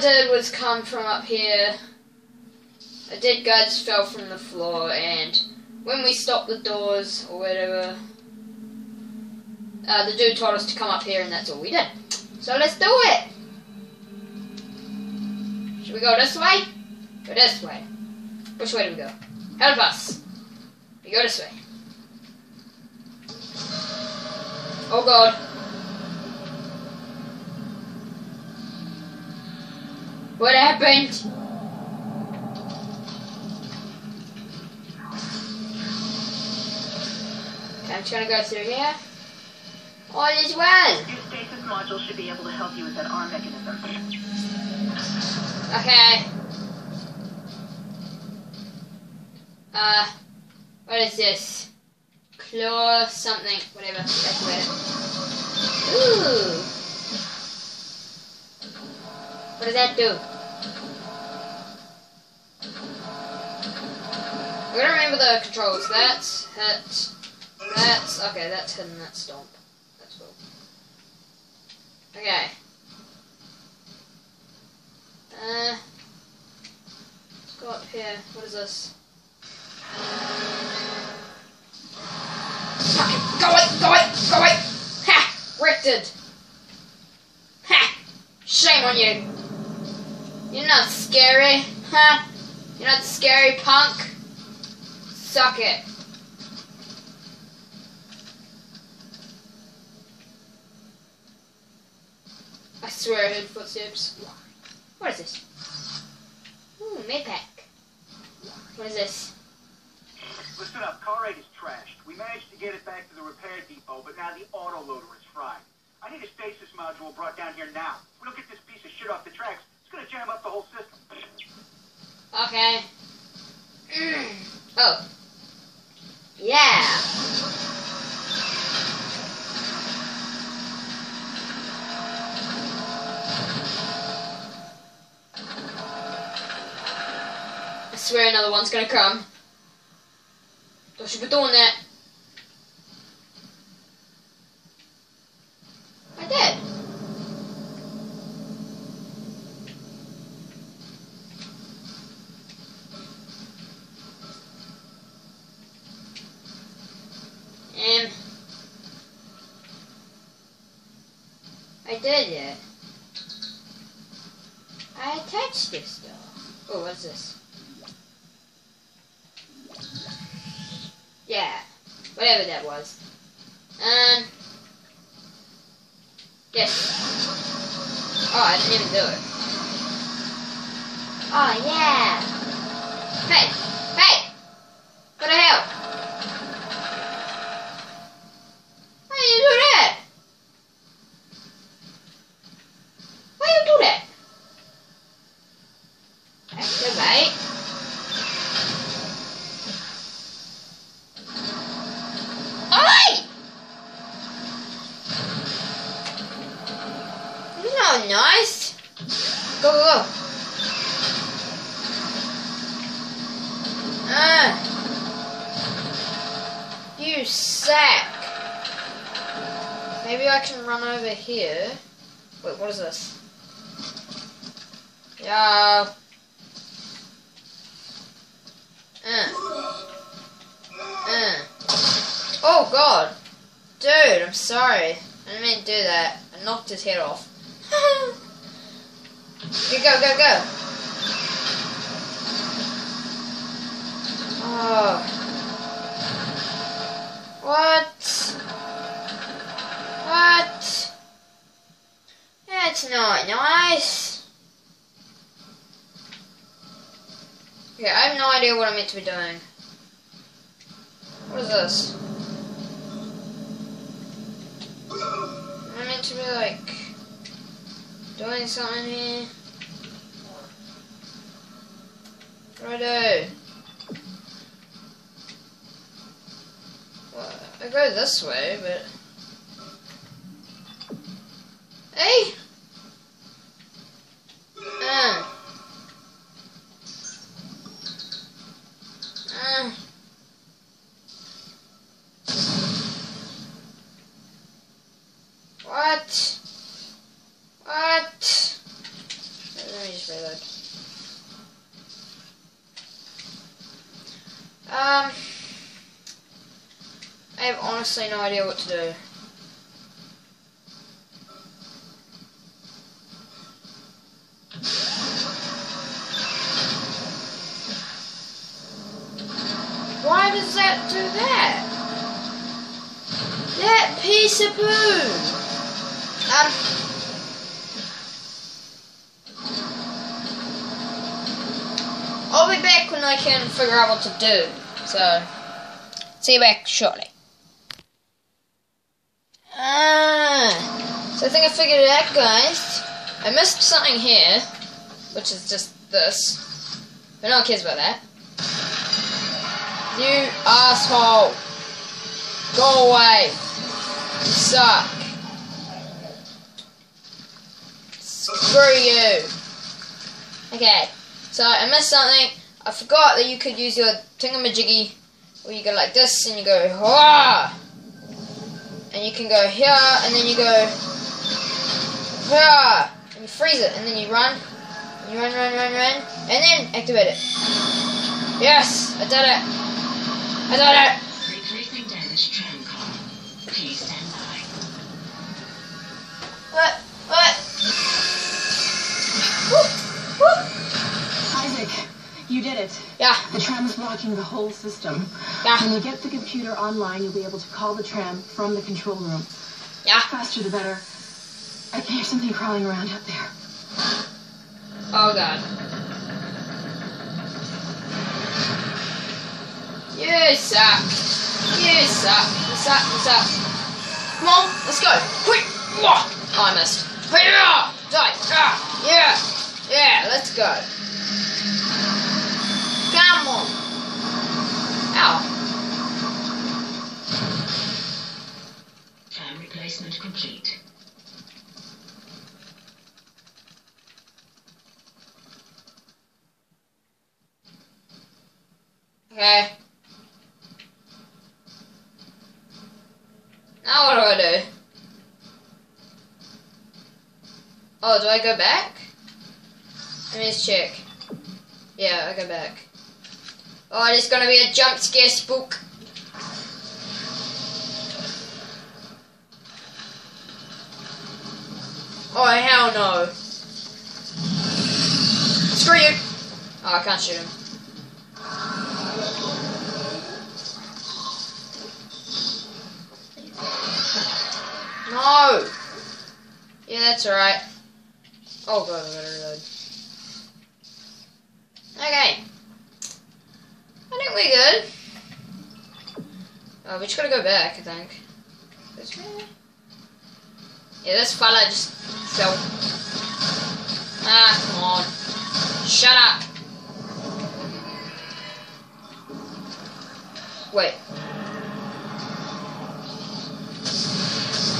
Did was come from up here. A dead just fell from the floor, and when we stopped the doors or whatever, uh, the dude told us to come up here, and that's all we did. So let's do it. Should we go this way? Go this way. Which way do we go? Help us. We go this way. Oh god. What happened? Okay, I'm trying to go through here. All is well. Your stasis module should be able to help you with that arm mechanism. Okay. Uh, what is this? Claw something, whatever. That's weird. Ooh. What does that do? I gotta remember the controls. That's hit. That's okay. That's hidden. That's stomp. That's cool. Okay. Uh, let's go up here. What is this? Fuck it. Go it. Go it. Go away! Ha! Wrecked it! Ha! Shame on you! You're not scary, huh? You're not scary, punk. Suck it. I swear I heard footsteps. What is this? Ooh, med pack. What is this? Listen up, car 8 is trashed. We managed to get it back to the repair depot, but now the auto loader is fried. I need a stasis module brought down here now. If we don't get this piece of shit off the tracks, it's gonna jam up the whole system. Okay. oh. Yeah. I swear another one's gonna come. Don't you be doing that. I did. Um, I did it. I attached this though. Oh, what's this? Yeah, whatever that was. Um, yes. Oh, I didn't even do it. Oh yeah. Hey, hey, what the hell? Why you do that? Why you do that? Activate. Oi! You're not nice. Go, go, go. Ah. Sack. Maybe I can run over here. Wait, what is this? Yeah. Uh. Uh. Oh god. Dude, I'm sorry. I didn't mean to do that. I knocked his head off. go, go, go, go. Oh. What? What? That's not nice. Okay, I have no idea what I'm meant to be doing. What is this? I'm I meant to be like doing something here? What I go this way, but. Hey! Uh. Uh. What? What? Let me reload. Um, I have honestly no idea what to do. Why does that do that? That piece of poo! Um, I'll be back when I can figure out what to do. So, see you back shortly. Ah, so I think I figured it out, guys. I missed something here, which is just this. But no one cares about that. You asshole! Go away! You suck! Screw you! Okay, so I missed something. I forgot that you could use your thingamajiggy where you go like this and you go Hwah! And you can go here and then you go here and you freeze it and then you run and you run run run run and then activate it. Yes I did it. I did it. Replacing damaged tram car. Please stand by. what? What you did it. yeah. The tram is blocking the whole system. yeah. When you get the computer online, you'll be able to call the tram from the control room. yeah. Faster the better. I can hear something crawling around out there. oh god. You suck. You suck. You suck. You suck. Come on. Let's go. Quick. Oh I missed. Yeah die. Ah, yeah. Yeah. Let's go come ow Tram replacement complete. Okay. Now what do I do? Oh, do I go back? Let me just check. Yeah, I go back. Oh, there's gonna be a jump scare spook. Oh, hell no. Screw you! Oh, I can't shoot him. No! Yeah, that's alright. Oh god, I gotta reload. Okay. I think we're good. Oh, we just gotta go back, I think. This way? Yeah, this fella just fell. Ah, come on. Shut up. Wait.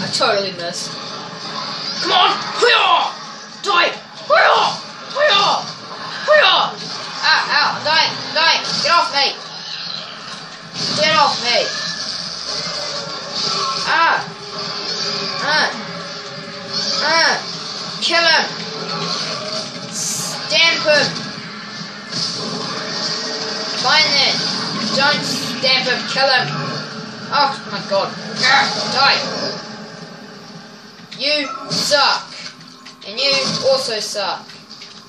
I totally missed. Come on! Die! Hoo-yah! Hoo-yah! Hoo-yah! Ow, ow, I'm dying, I'm dying! Get off me! Me! Ah! Ah! Ah! Kill him! Stamp him! Fine then! Don't stamp him, kill him! Oh my god. Ah, die! You suck. And you also suck.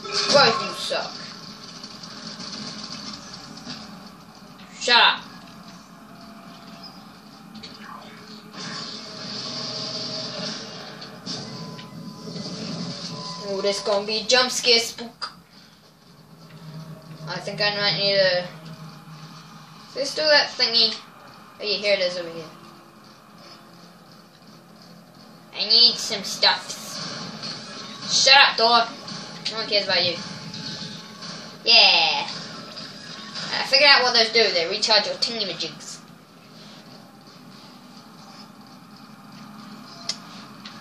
Both you suck. This gonna be jump scare spook. I think I might need a. Let's do that thingy. Oh yeah, here it is over here. I need some stuffs. Shut up, door. No one cares about you. Yeah. I figured out what those do. They recharge your tingamajigs.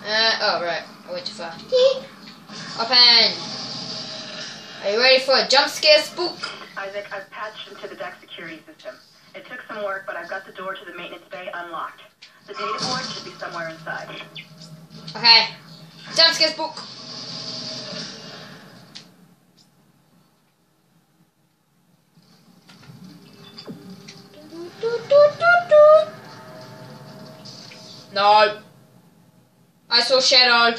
Uh, oh, right. I went too far. Open. Are you ready for a jump scare spook? Isaac, I've patched into the deck security system. It took some work, but I've got the door to the maintenance bay unlocked. The data board should be somewhere inside. Okay. Jump scare spook. No. I saw shadow.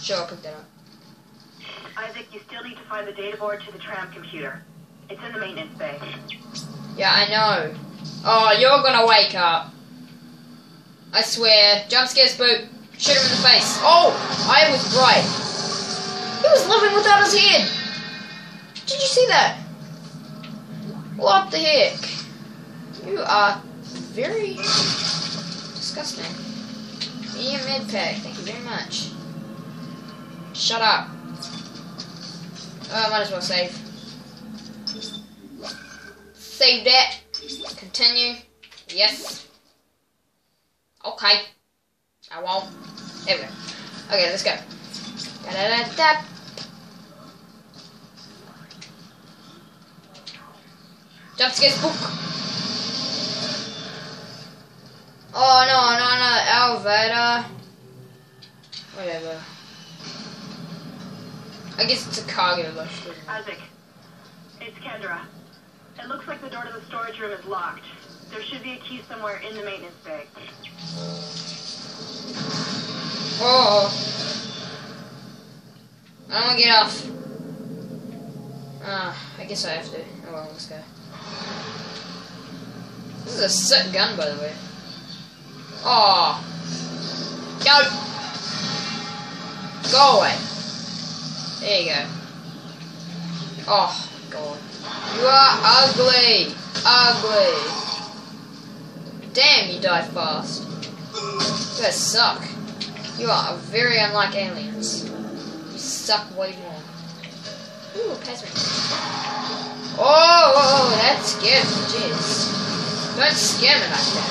Sure, I'll pick that up. Isaac, you still need to find the data board to the tram computer. It's in the maintenance bay. Yeah, I know. Oh, you're gonna wake up. I swear. Jump scares spook. Shoot him in the face. Oh, I was right. He was living without his head. Did you see that? What the heck? You are very disgusting. Medium med pack. Thank you very much. Shut up. Oh, I might as well save. Save that. Continue. Yes. Okay. I won't. There we go. Okay, let's go. Da da da. Jump scare spook. Oh no, no, no, elevator. Whatever. I guess it's a cargo lift. it? Isaac, it's Kendra. It looks like the door to the storage room is locked. There should be a key somewhere in the maintenance bay. Oh. I'm gonna get off. Ah, I guess I have to. Oh well, let's go. This is a sick gun, by the way. Oh. Go. Go away. There you go. Oh, God. You are ugly. Ugly. Damn, you die fast. You guys suck. You are very unlike aliens. You suck way more. Ooh, pass me. Oh, oh, oh, that scared me, jeez. Don't scare me like that.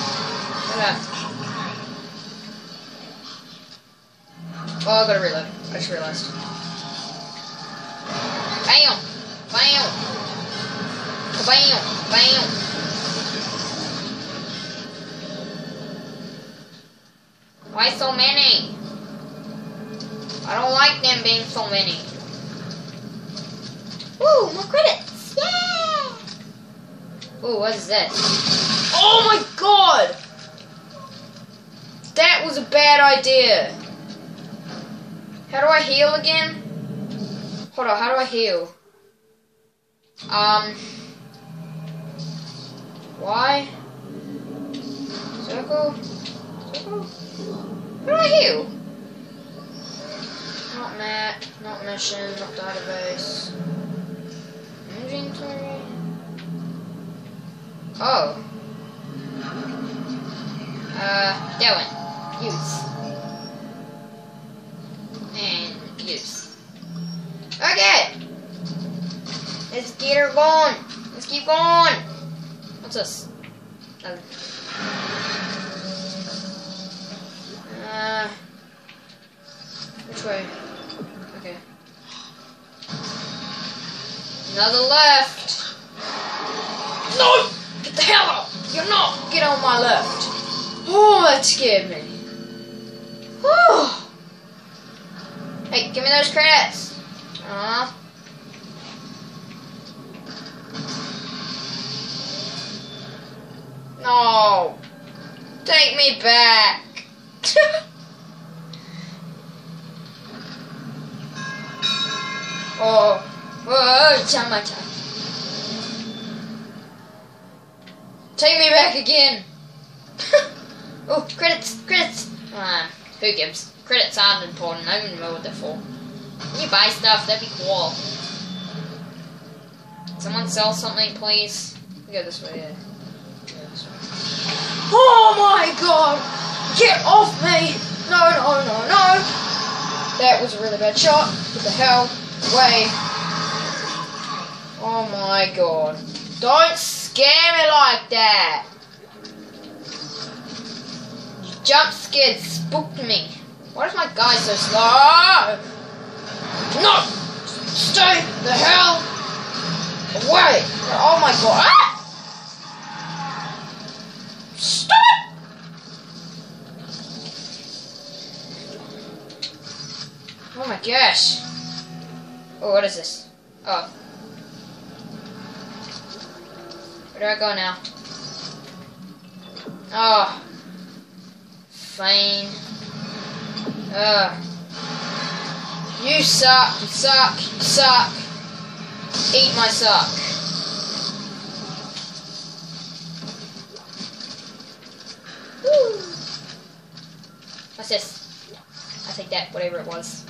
Shut up. Oh, I gotta reload. I just realized. Bam! Bam! Bam! Bam! Why so many? I don't like them being so many. Ooh, more credits! Yeah! Ooh, what is that? Oh my god! That was a bad idea. How do I heal again? Hold on, how do I heal? Um. Y? Circle? Circle? How do I heal? Not map, not mission, not database. Inventory. Oh. Uh, that one. Use. And use. Okay! Let's get her going! Let's keep going! What's this? Nothing. Uh, which way? Okay. Another left. No! Get the hell out! You're not! Get on my left. Oh, that scared me. Whew. Hey, give me those credits. Uh. No. Take me back. oh. Oh, Chamata. Take me back again. oh, credits, credits. Um, who gives? Credits aren't important. I don't even know what they're for. Can you buy stuff? That'd be cool. Someone sell something, please. Go this way, yeah. This way. Oh my god! Get off me! No, no, no, no! That was a really bad shot. Get the hell away. Oh my god. Don't scare me like that! Jump scared spooked me. Why is my guy so slow? No! Stay the hell away! Oh my god! Ah! Stop! Oh my gosh. Oh, what is this? Oh. Where do I go now? Oh. Fine. Ugh. You suck, suck, suck. Eat my suck. Woo. What's this? I take that, whatever it was.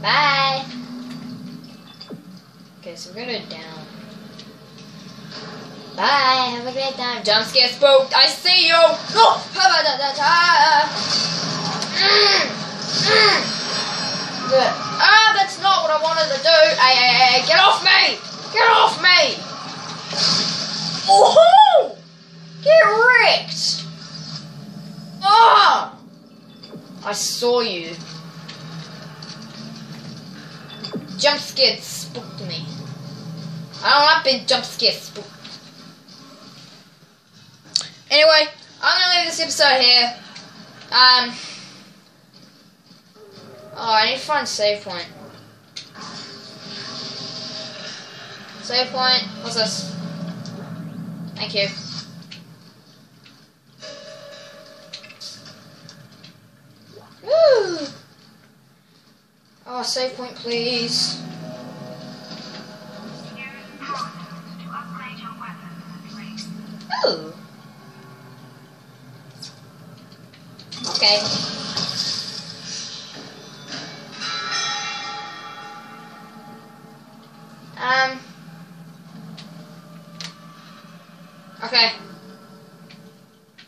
Bye. Okay, so we're gonna down. Bye. Have a great time. Jump scare spooked. I see you. No. Mm. Good. Ah, that's not what I wanted to do. Hey, hey, hey, get off me! Get off me! Oh! Get wrecked! Oh! I saw you. Jump scared spooked me. I don't like being jump scared spooked. Anyway, I'm gonna leave this episode here. Um. Oh, I need to find save point. Save point. What's this? Thank you. Woo! Oh, save point, please. Okay. Um. Okay.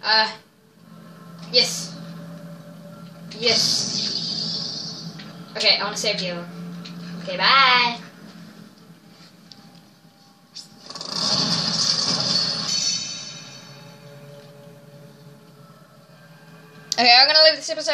Uh. Yes. Yes. Okay, I want to save you. Episode